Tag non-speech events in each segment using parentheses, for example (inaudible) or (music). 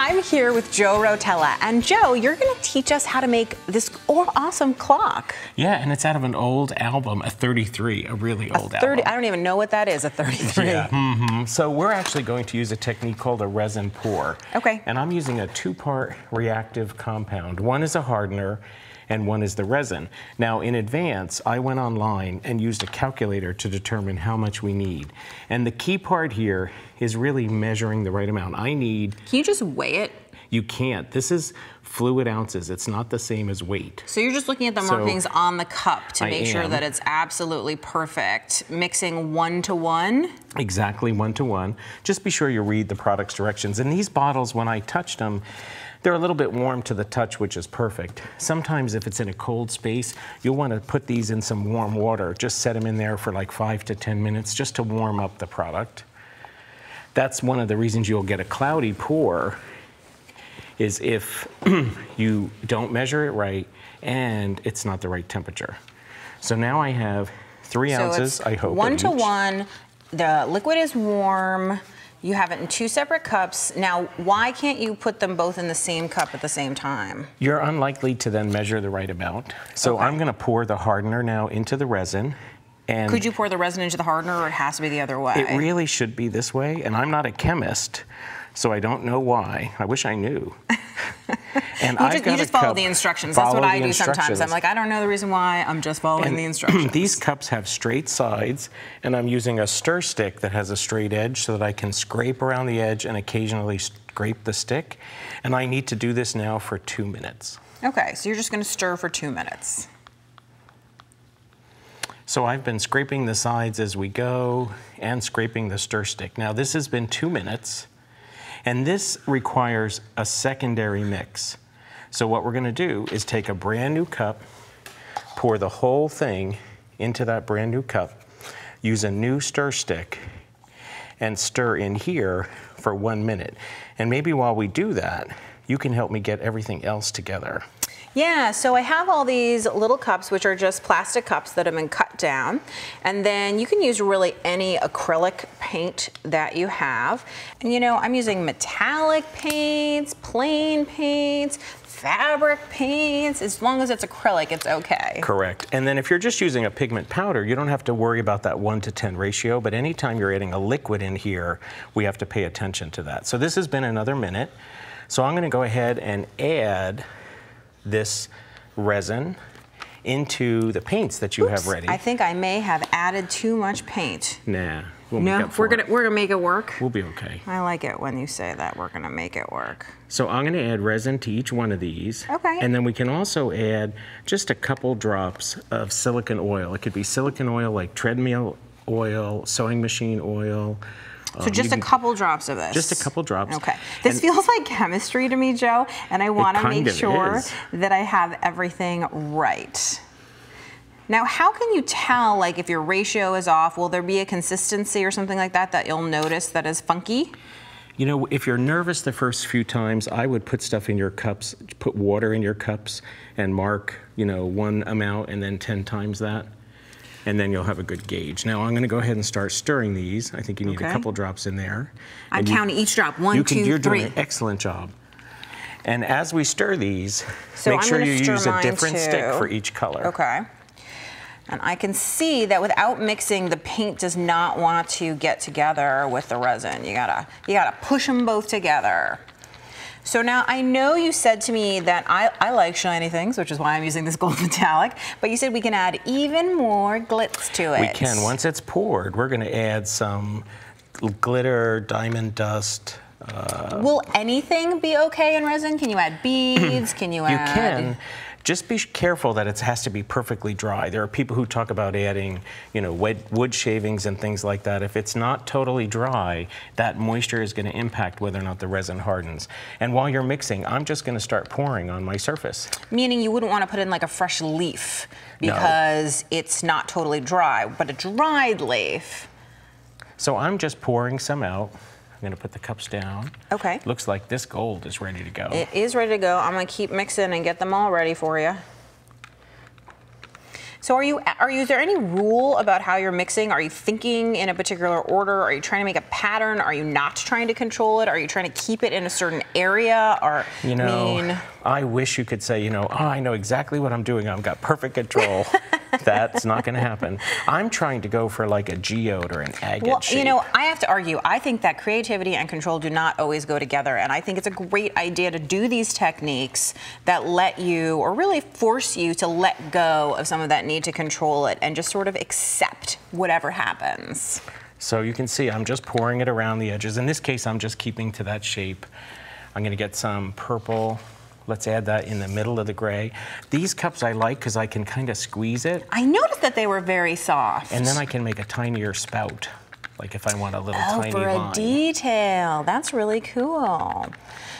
I'm here with Joe Rotella. And Joe, you're going to teach us how to make this awesome clock. Yeah, and it's out of an old album, a 33, a really old a 30, album. I don't even know what that is, a 33. Yeah. Mm -hmm. So we're actually going to use a technique called a resin pour. Okay. And I'm using a two-part reactive compound. One is a hardener, and one is the resin. Now, in advance, I went online and used a calculator to determine how much we need. And the key part here is really measuring the right amount. I need... Can you just weigh it? You can't. This is fluid ounces. It's not the same as weight. So you're just looking at the markings so on the cup to make sure that it's absolutely perfect. Mixing one to one? Exactly, one to one. Just be sure you read the product's directions. And these bottles, when I touched them, they're a little bit warm to the touch, which is perfect. Sometimes if it's in a cold space, you'll want to put these in some warm water. Just set them in there for like five to 10 minutes just to warm up the product. That's one of the reasons you'll get a cloudy pour is if (clears throat) you don't measure it right and it's not the right temperature. So now I have three so ounces, I hope. One to each. one, the liquid is warm, you have it in two separate cups. Now, why can't you put them both in the same cup at the same time? You're unlikely to then measure the right amount. So okay. I'm gonna pour the hardener now into the resin. And Could you pour the resin into the hardener or it has to be the other way? It really should be this way, and I'm not a chemist, so I don't know why. I wish I knew. (laughs) (laughs) And you just, you just follow the instructions. That's what I do sometimes. I'm like, I don't know the reason why. I'm just following and the (clears throat) instructions. these cups have straight sides, and I'm using a stir stick that has a straight edge so that I can scrape around the edge and occasionally scrape the stick. And I need to do this now for two minutes. Okay, so you're just going to stir for two minutes. So I've been scraping the sides as we go and scraping the stir stick. Now this has been two minutes. And this requires a secondary mix. So what we're gonna do is take a brand new cup, pour the whole thing into that brand new cup, use a new stir stick, and stir in here for one minute. And maybe while we do that, you can help me get everything else together. Yeah, so I have all these little cups, which are just plastic cups that have been cut down. And then you can use really any acrylic paint that you have. And you know, I'm using metallic paints, plain paints, fabric paints, as long as it's acrylic, it's okay. Correct. And then if you're just using a pigment powder, you don't have to worry about that 1 to 10 ratio, but anytime you're adding a liquid in here, we have to pay attention to that. So this has been another minute. So I'm gonna go ahead and add this resin into the paints that you Oops, have ready. I think I may have added too much paint. Nah, we'll no, we're gonna we're gonna make it work. We'll be okay. I like it when you say that. We're gonna make it work. So I'm gonna add resin to each one of these. Okay. And then we can also add just a couple drops of silicon oil. It could be silicon oil like treadmill oil, sewing machine oil, so um, just a couple drops of this? Just a couple drops. Okay. This and feels like chemistry to me, Joe, and I want to make sure is. that I have everything right. Now, how can you tell, like, if your ratio is off? Will there be a consistency or something like that that you'll notice that is funky? You know, if you're nervous the first few times, I would put stuff in your cups, put water in your cups, and mark, you know, one amount and then 10 times that and then you'll have a good gauge. Now I'm gonna go ahead and start stirring these. I think you need okay. a couple drops in there. I'm counting each drop, one, you can, two, you're three. doing an excellent job. And as we stir these, so make I'm sure you use a different too. stick for each color. Okay. And I can see that without mixing, the paint does not want to get together with the resin. You gotta, you gotta push them both together. So now I know you said to me that I, I like shiny things, which is why I'm using this gold (laughs) metallic, but you said we can add even more glitz to it. We can. Once it's poured, we're gonna add some glitter, diamond dust, uh, Will anything be okay in resin? Can you add beads? can you add? You can just be careful that it has to be perfectly dry. There are people who talk about adding, you know, wood shavings and things like that. If it's not totally dry, that moisture is going to impact whether or not the resin hardens. And while you're mixing, I'm just going to start pouring on my surface. Meaning you wouldn't want to put in like a fresh leaf because no. it's not totally dry, but a dried leaf. So I'm just pouring some out. I'm gonna put the cups down. Okay. Looks like this gold is ready to go. It is ready to go. I'm gonna keep mixing and get them all ready for you. So are you are you is there any rule about how you're mixing? Are you thinking in a particular order? Are you trying to make a pattern? Are you not trying to control it? Are you trying to keep it in a certain area? Or You know, I mean, I wish you could say, you know, oh, I know exactly what I'm doing. I've got perfect control. (laughs) That's not going to happen. I'm trying to go for like a geode or an agate well, shape. you know, I have to argue. I think that creativity and control do not always go together, and I think it's a great idea to do these techniques that let you, or really force you, to let go of some of that need to control it and just sort of accept whatever happens. So you can see I'm just pouring it around the edges. In this case, I'm just keeping to that shape. I'm going to get some purple. Let's add that in the middle of the gray. These cups I like because I can kind of squeeze it, I noticed that they were very soft. and then I can make a tinier spout, like if I want a little Oh, tiny for a detail. That's really cool.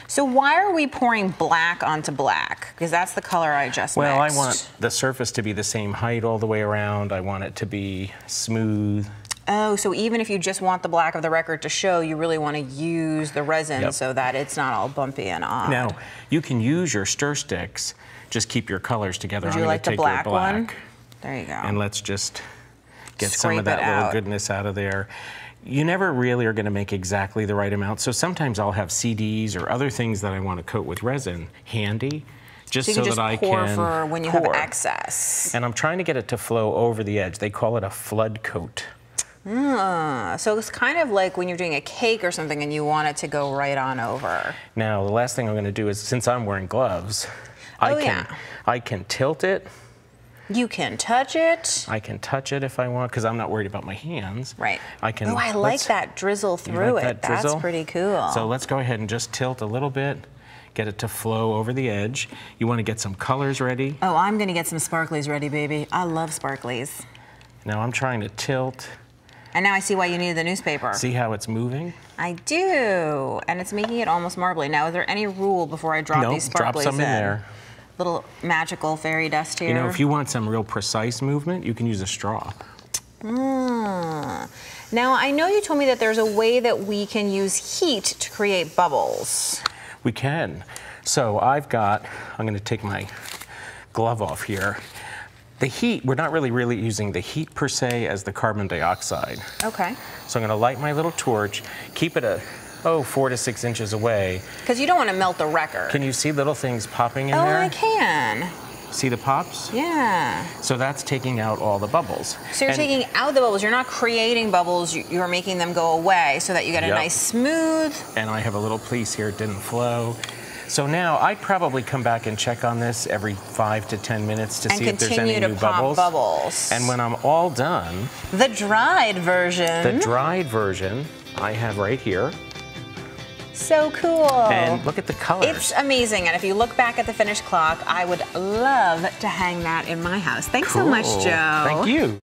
So why are we pouring black onto black? Because that's the color I just well, mixed. I want the surface to be the same height all the way around. I want it to be smooth. Oh, so even if you just want the black of the record to show, you really want to use the resin Yep. so that it's not all bumpy and odd. Now, you can use your stir sticks. Just keep your colors together. Would I'm you gonna like the black, black one? There you go. and let's just get some of that it little goodness out of there. You never really are going to make exactly the right amount. So sometimes I'll have CDs or other things that I want to coat with resin handy, just so so, just that I can for when you pour. have excess. And I'm trying to get it to flow over the edge. They call it a flood coat. Uh, so it's kind of like when you're doing a cake or something and you want it to go right on over. Now, the last thing I'm going to do is, since I'm wearing gloves, I Oh, can yeah. I can tilt it. You can touch it. I can touch it if I want because I'm not worried about my hands. Right. I can. Oh, I like that drizzle through like it. that drizzle? That's pretty cool. So let's go ahead and just tilt a little bit, get it to flow over the edge. You want to get some colors ready. oh, I'm gonna get some sparklies ready, baby. I love sparklies. Now I'm trying to tilt. And now I see why you needed the newspaper. See how it's moving? I do, and it's making it almost marbly. Now, is there any rule before I drop Nope, these sparklies drop some in there. Little magical fairy dust here. You know, if you want some real precise movement, you can use a straw. Mm. Now, I know you told me that there's a way that we can use heat to create bubbles. We can. So I've got, I'm going to take my glove off here. The heat, we're not really really using the heat per se as the carbon dioxide. Okay. So I'm going to light my little torch, keep it a, oh, four to six inches away. Because you don't want to melt the record. Can you see little things popping in oh, there? I can. See the pops? Yeah. So that's taking out all the bubbles. So you're And- taking out the bubbles. You're not creating bubbles. you- You're making them go away so that you get a Yep. nice smooth. and I have a little piece here, it didn't flow. So now I'd probably come back and check on this every five to 10 minutes to And see if there's any to new pop bubbles. bubbles. And when I'm all done, The dried version. the dried version I have right here. so cool. And look at the colors. It's amazing. And if you look back at the finished clock, I would love to hang that in my house. Thanks so much, Joe. Thank you.